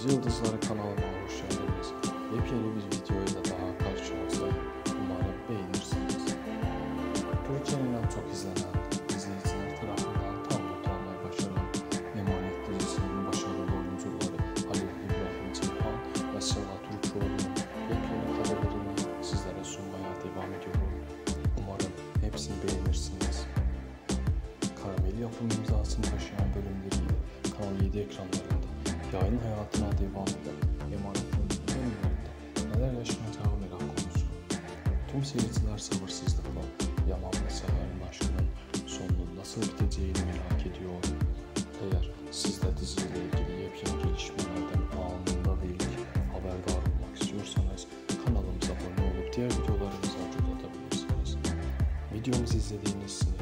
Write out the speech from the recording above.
Dizi Yıldızları kanalıma hoş geldiniz. Yepyeni bir videoyla daha karşınızdayım. Umarım beğenirsiniz. Türkiye'nin en çok izlenen izleyiciler tarafından tam notlanmayı başaran Emanet dizisinin başarılı oyuncuları Halil İbrahim Ceyhan ve Sıla Türkoğlu'nun yepyeni haberlerini sizlere sunmaya devam ediyorum. Umarım hepsini beğenirsiniz. Karamel yapım imzasını taşıyan bölümleriyle Kanal 7 ekranlarında yayın hayatına devam eden Emanet'in bölümlerinde neler yaşanacağı merak konusu. Tüm seyirciler sabırsızlıkla Yaman ve Seher'in aşkının sonunun nasıl biteceğini merak ediyor. Eğer siz de diziyle ilgili yepyeni gelişmelerden anında ve ilk haberdar olmak istiyorsanız kanalımıza abone olup diğer videolarımıza göz atabilirsiniz. Videomuzu izlediğiniz için